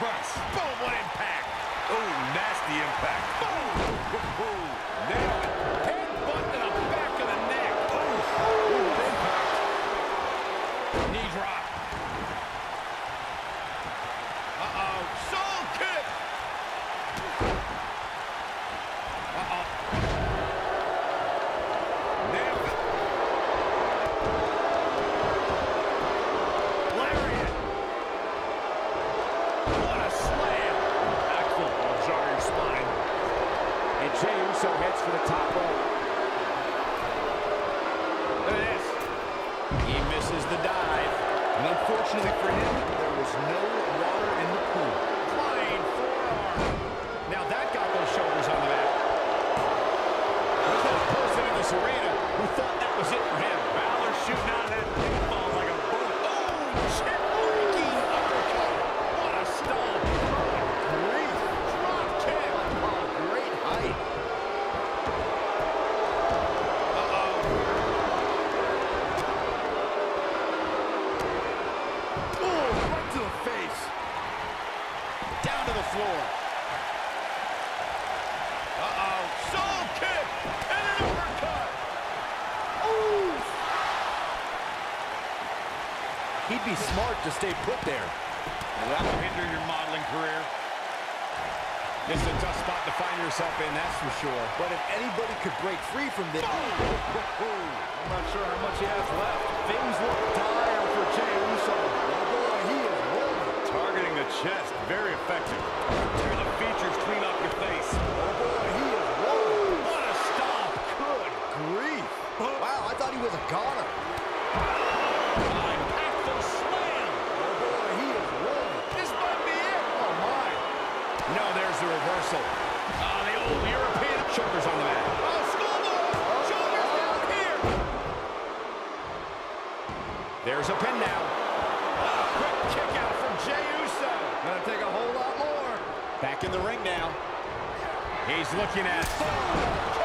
press. Boom, what impact. Oh, nasty impact. Boom. Ooh, nail it. Headbutt to the back of the neck. Ooh, impact. Knee drop. Uh-oh. Sole kick. What a slam. Excellent. Will jar your spine. And Jey Uso heads for the top rope. Look at this. He misses the dive. And unfortunately for him, there was no water in the pool. Flying forearm. Now that got those shoulders on the this arena who thought that was it for him. Balor shooting out of that pinfall like a bolt. Oh, chip floor. Uh-oh. Sole kick! And an uppercut! Ooh! He'd be smart to stay put there. That will hinder your modeling career. This is a tough spot to find yourself in, that's for sure. But if anybody could break free from this... I'm not sure how much he has left. Things look dire Wow, I thought he was a goner. Impactful slam. Oh boy, he is rolling. This might be it. Oh, my. No, there's the reversal. Ah, the old European. Shoulders on the mat. Oh, schoolboy. Shoulders down here. There's a pin now. Ah, quick kick out from Jey Uso. Gonna take a whole lot more. Back in the ring now. He's looking at it.